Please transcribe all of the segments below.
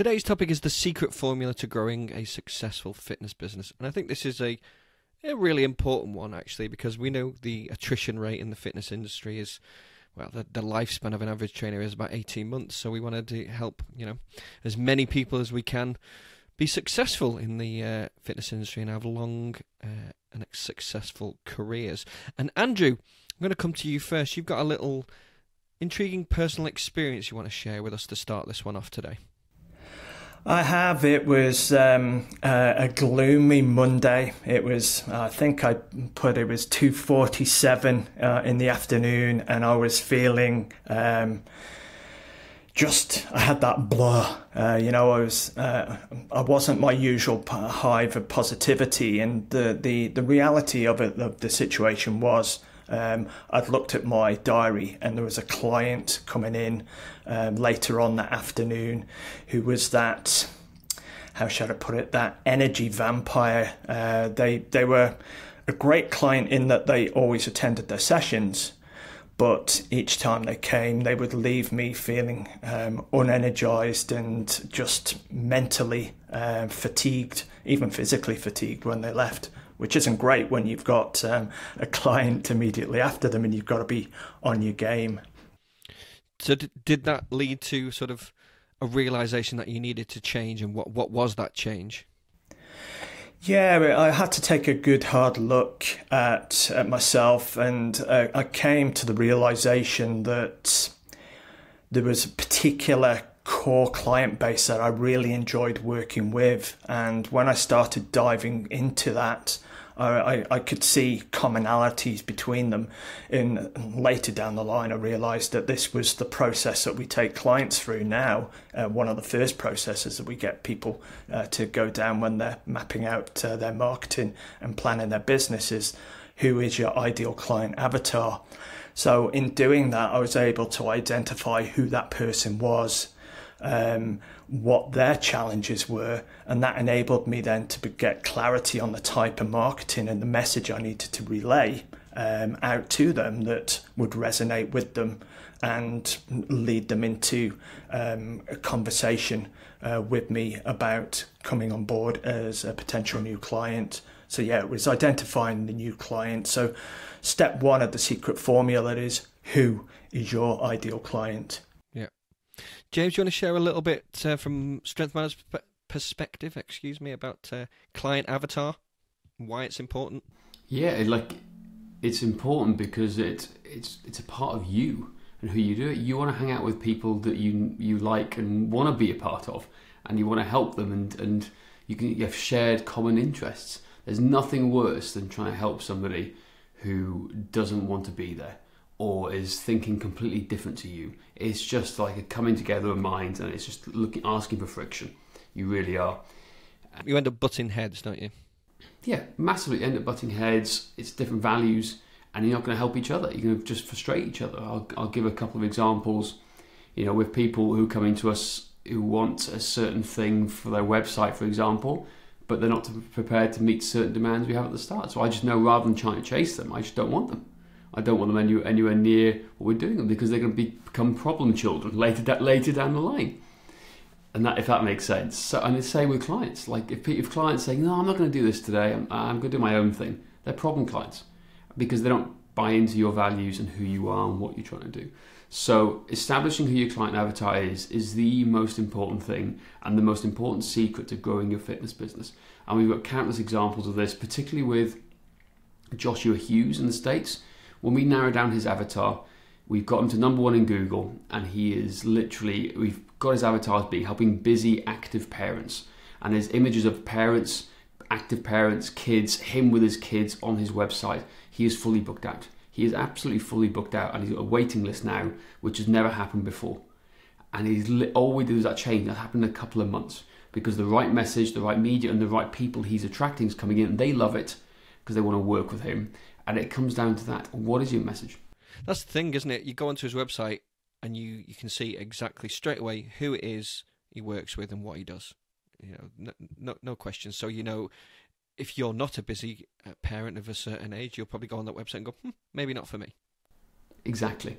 Today's topic is the secret formula to growing a successful fitness business. And I think this is a, a really important one, actually, because we know the attrition rate in the fitness industry is well, the, the lifespan of an average trainer is about 18 months. So we wanted to help, you know, as many people as we can be successful in the uh, fitness industry and have long uh, and successful careers. And Andrew, I'm going to come to you first. You've got a little intriguing personal experience you want to share with us to start this one off today. I have. It was um, uh, a gloomy Monday. It was, I think I put it was two forty-seven uh, in the afternoon, and I was feeling um, just. I had that blur. Uh, you know, I was. Uh, I wasn't my usual hive of positivity, and the the the reality of it, of the situation was um, I'd looked at my diary and there was a client coming in um, later on that afternoon who was that, how should I put it, that energy vampire. Uh, they, they were a great client in that they always attended their sessions. But each time they came, they would leave me feeling um, unenergized and just mentally uh, fatigued, even physically fatigued when they left which isn't great when you've got um, a client immediately after them and you've got to be on your game. So, did that lead to sort of a realization that you needed to change, and what what was that change? Yeah, I had to take a good hard look at, at myself, and uh, I came to the realization that there was a particular core client base that I really enjoyed working with. And when I started diving into that, I, I could see commonalities between them. In later down the line, I realised that this was the process that we take clients through now. Uh, one of the first processes that we get people uh, to go down when they're mapping out uh, their marketing and planning their businesses. Who is your ideal client avatar? So in doing that, I was able to identify who that person was um, what their challenges were, and that enabled me then to get clarity on the type of marketing and the message I needed to relay um, out to them that would resonate with them and lead them into um, a conversation uh, with me about coming on board as a potential new client. So, yeah, it was identifying the new client. So, step one of the secret formula is who is your ideal client? James, do you want to share a little bit uh, from Strength Matters perspective, excuse me, about uh, client avatar, why it's important? Yeah, like it's important because it it's it's a part of you and who you do it. You want to hang out with people that you you like and want to be a part of, and you want to help them, and and you can you have shared common interests. There's nothing worse than trying to help somebody who doesn't want to be there or is thinking completely different to you. It's just like a coming together of minds, and it's just looking, asking for friction. You really are. You end up butting heads, don't you? Yeah, massively. You end up butting heads. It's different values, and you're not going to help each other. You're going to just frustrate each other. I'll, I'll give a couple of examples. You know, with people who come into us who want a certain thing for their website, for example, but they're not prepared to meet certain demands we have at the start. So I just know rather than trying to chase them, I just don't want them. I don't want them anywhere, near what we're doing them because they're going to be, become problem children later later down the line. And that, if that makes sense. So, and the same with clients. Like if, if clients say, "No, I'm not going to do this today. I'm, I'm going to do my own thing," they're problem clients because they don't buy into your values and who you are and what you're trying to do. So, establishing who your client avatar is is the most important thing and the most important secret to growing your fitness business. And we've got countless examples of this, particularly with Joshua Hughes in the States when we narrow down his avatar, we've got him to number one in Google, and he is literally, we've got his avatars being helping busy, active parents. And there's images of parents, active parents, kids, him with his kids on his website. He is fully booked out. He is absolutely fully booked out, and he's got a waiting list now, which has never happened before. And he's all we do is that change. That happened in a couple of months because the right message, the right media, and the right people he's attracting is coming in, and they love it because they want to work with him. And it comes down to that. What is your message? That's the thing, isn't it? You go onto his website and you, you can see exactly straight away who it is he works with and what he does. You know, no, no, no question. So you know, if you're not a busy uh, parent of a certain age, you'll probably go on that website and go, hmm, maybe not for me. Exactly,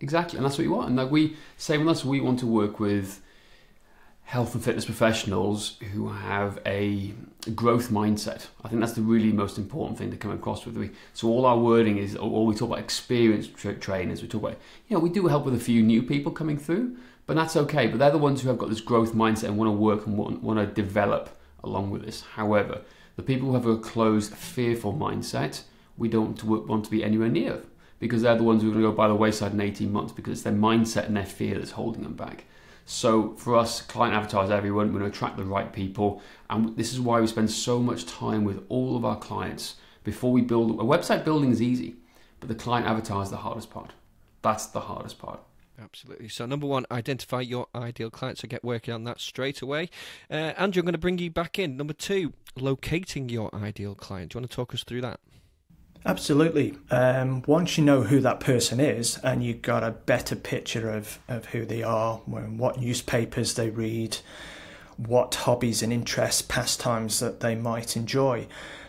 exactly, and that's what you want. And like we say with us, we want to work with health and fitness professionals who have a growth mindset. I think that's the really most important thing to come across with. So all our wording is, or we talk about experienced tra- trainers. We talk about, you know, we do help with a few new people coming through, but that's okay. But they're the ones who have got this growth mindset and want to work and want, want to develop along with this. However, the people who have a closed, fearful mindset, we don't want to be anywhere near because they're the ones who are going to go by the wayside in 18 months because it's their mindset and their fear that's holding them back. So for us, client avatars, everyone, we're to attract the right people, and this is why we spend so much time with all of our clients before we build. A website building is easy, but the client avatar is the hardest part. That's the hardest part. Absolutely. So, number one, identify your ideal client. So, get working on that straight away. Uh, Andrew, I'm going to bring you back in. Number two, locating your ideal client. Do you want to talk us through that? Absolutely. Um, once you know who that person is and you've got a better picture of, of who they are, what newspapers they read, what hobbies and interests, pastimes that they might enjoy,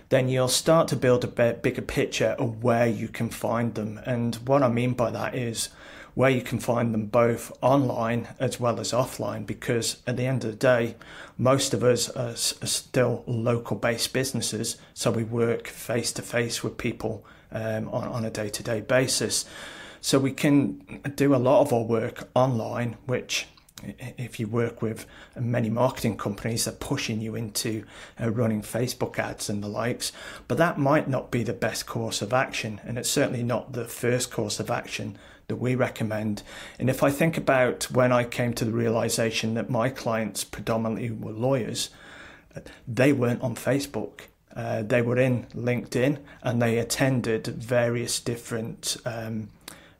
then you'll start to build a bigger picture of where you can find them. And what I mean by that is where you can find them both online as well as offline because at the end of the day most of us are, still local based businesses so we work face to face with people um, on, on a day-to-day basis. So we can do a lot of our work online which if you work with many marketing companies that are pushing you into uh, running Facebook ads and the likes, but that might not be the best course of action, and it's certainly not the first course of action that we recommend. And if I think about when I came to the realization that my clients predominantly were lawyers, they weren't on Facebook. Uh, they were in LinkedIn and they attended various different um,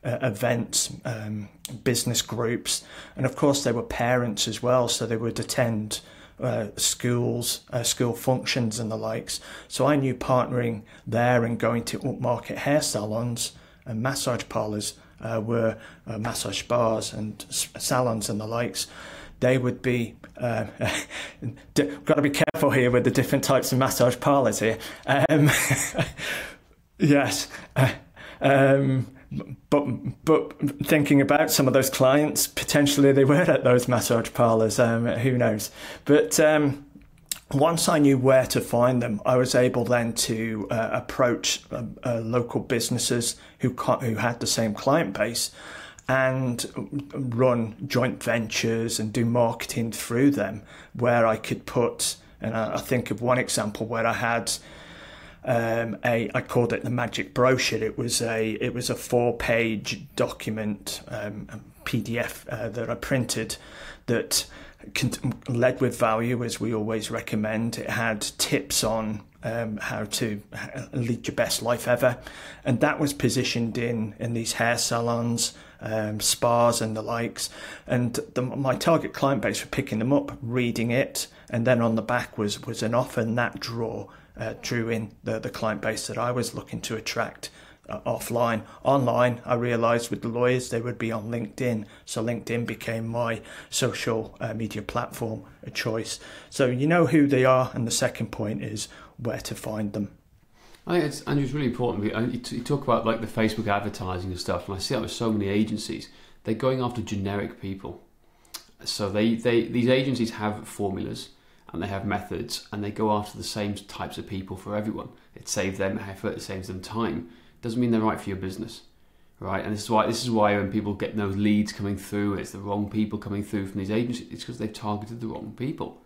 uh, events, um, business groups, and of course they were parents as well, so they would attend uh, schools, uh, school functions, and the likes. So I knew partnering there and going to upmarket hair salons and massage parlors uh, were uh, massage bars and salons and the likes, they would be uh, got to be careful here with the different types of massage parlors here. Um, yes. Uh, um, but but thinking about some of those clients, potentially they were at those massage parlors. Um, who knows? But um, once I knew where to find them, I was able then to uh, approach uh, uh, local businesses who who had the same client base and run joint ventures and do marketing through them, where I could put. And I, I think of one example where I had um, a I called it the magic brochure. It was a it was a four page document um, PDF uh, that I printed that led with value, as we always recommend. It had tips on um, how to lead your best life ever, and that was positioned in in these hair salons, um, spas, and the likes. And the, my target client base were picking them up, reading it, and then on the back was was an offer, and that draw uh, drew in the the client base that I was looking to attract uh, offline. Online, I realised with the lawyers they would be on LinkedIn, so LinkedIn became my social uh, media platform choice. So you know who they are, and the second point is where to find them. I think it's Andrew. It's really important. You talk about like the Facebook advertising and stuff, and I see that with so many agencies. They're going after generic people. So they, they these agencies have formulas and they have methods, and they go after the same types of people for everyone. It saves them effort, it saves them time doesn't mean they're right for your business, right? And this is why this is why when people get those leads coming through, it's the wrong people coming through from these agencies. It's because they've targeted the wrong people,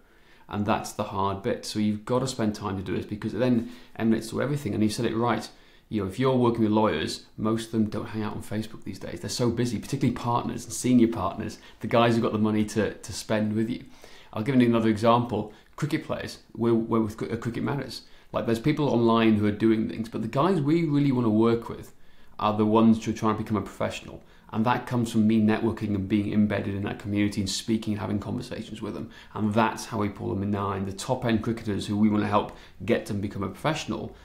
and that's the hard bit. So you've got to spend time to do this because it then emanates to everything. And you said it right. You know, if you're working with lawyers, most of them don't hang out on Facebook these days. They're so busy, particularly partners and senior partners, the guys who've got the money to, to spend with you. I'll give you another example. Cricket players, we're, we're with uh, Cricket Matters like there's people online who are doing things, but the guys we really want to work with are the ones who are trying to become a professional. And that comes from me networking and being embedded in that community and speaking and having conversations with them. And that's how we pull them in nine. The top end cricketers who we want to help get them become a professional,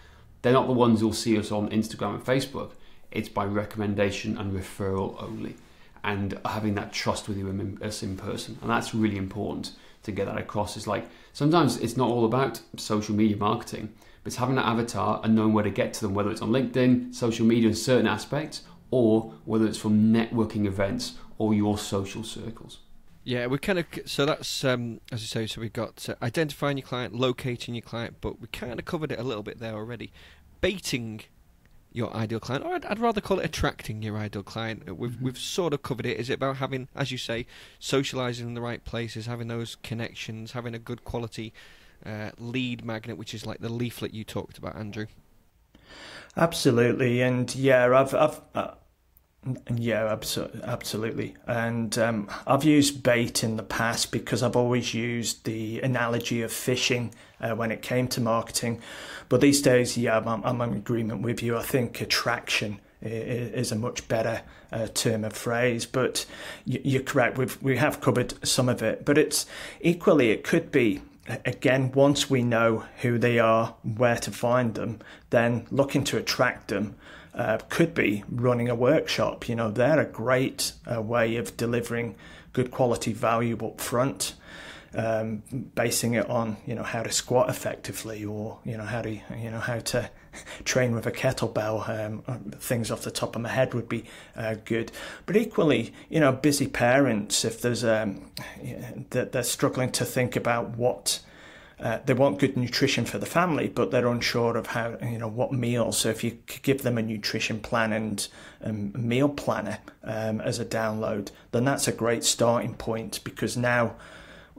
they're not the ones who'll see us on Instagram and Facebook. It's by recommendation and referral only. And having that trust with you in, us in person. And that's really important to get that across. It's like sometimes it's not all about social media marketing, but it's having that avatar and knowing where to get to them, whether it's on LinkedIn, social media in certain aspects, or whether it's from networking events or your social circles. Yeah, we kind of so that's um, as I say. So we've got uh, identifying your client, locating your client, but we kind of covered it a little bit there already. Baiting your ideal client, or I'd, I'd rather call it attracting your ideal client. Uh, we've Mm-hmm. we've sort of covered it. Is it about having, as you say, socialising in the right places, having those connections, having a good quality uh, lead magnet, which is like the leaflet you talked about, Andrew. Absolutely, and yeah, I've, I've, uh, yeah, abso- absolutely, and um, I've used bait in the past because I've always used the analogy of fishing uh, when it came to marketing, but these days, yeah, I'm, I'm in agreement with you. I think attraction is a much better uh, term of phrase, but you're correct. We've we have covered some of it, but it's equally it could be again, once we know who they are, where to find them, then looking to attract them uh, could be running a workshop. You know, they're a great uh, way of delivering good quality value up front. Um, basing it on you know how to squat effectively or you know how to you know how to train with a kettlebell um, things off the top of my head would be uh, good but equally you know busy parents if there's um that they're struggling to think about what uh, they want good nutrition for the family, but they're unsure of how you know what meals. So if you could give them a nutrition plan and um, meal planner um, as a download, then that's a great starting point because now,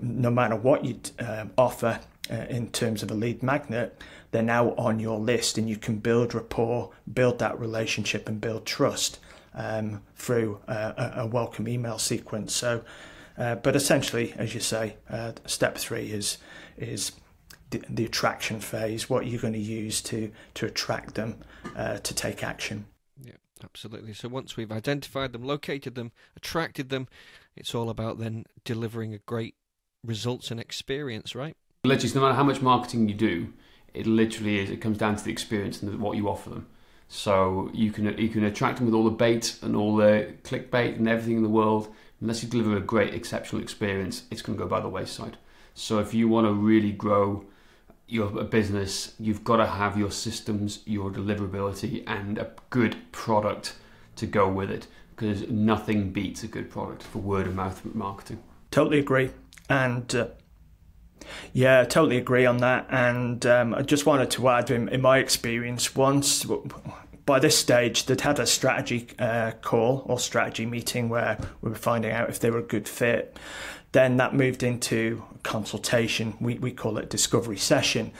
no matter what you um, offer uh, in terms of a lead magnet, they're now on your list, and you can build rapport, build that relationship, and build trust um, through uh, a, a welcome email sequence. So. Uh, but essentially, as you say, uh, step three is is the, the, attraction phase. What you're going to use to to attract them uh, to take action. Yeah, absolutely. So once we've identified them, located them, attracted them, it's all about then delivering a great results and experience, right? Literally, no matter how much marketing you do, it literally is. It comes down to the experience and what you offer them. So you can you can attract them with all the bait and all the clickbait and everything in the world. Unless you deliver a great, exceptional experience, it's going to go by the wayside. So if you want to really grow your business, you've got to have your systems, your deliverability, and a good product to go with it. Because nothing beats a good product for word of mouth marketing. Totally agree, and. Uh, yeah, totally agree on that. And um, I just wanted to add, in, in my experience, once by this stage, they'd had a strategy uh, call or strategy meeting where we were finding out if they were a good fit. Then that moved into consultation. We, we call it discovery session.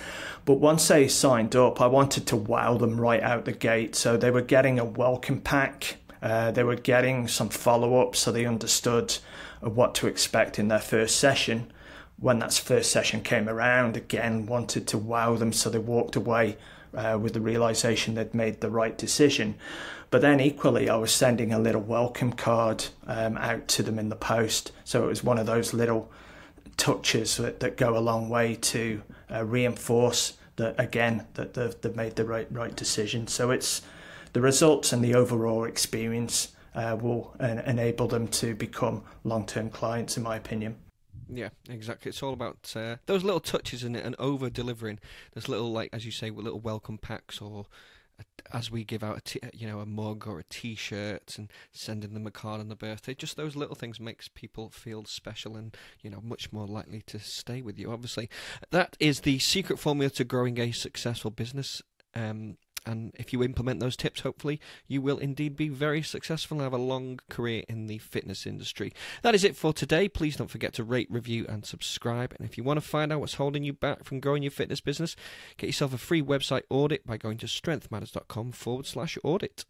But once they signed up, I wanted to wow them right out the gate. So they were getting a welcome pack. Uh, they were getting some follow up so they understood what to expect in their first session. When that first session came around, again, wanted to wow them so they walked away uh, with the realization they'd made the right decision. But then equally, I was sending a little welcome card um, out to them in the post. So it was one of those little touches that, that go a long way to uh, reinforce that again that they've, they've, made the right right decision. So it's the results and the overall experience uh, will enable them to become long term clients, in my opinion. Yeah, exactly. It's all about uh, those little touches in it and over delivering. There's little, like as you say, with little welcome packs, or as we give out, a t- you know, a mug or a T-shirt and sending them a card on the birthday. Just those little things makes people feel special and you know much more likely to stay with you. Obviously, that is the secret formula to growing a successful business. Um, and if you implement those tips, hopefully you will indeed be very successful and have a long career in the fitness industry. That is it for today. Please don't forget to rate, review, and subscribe. And if you want to find out what's holding you back from growing your fitness business, get yourself a free website audit by going to strengthmatters.com forward slash audit.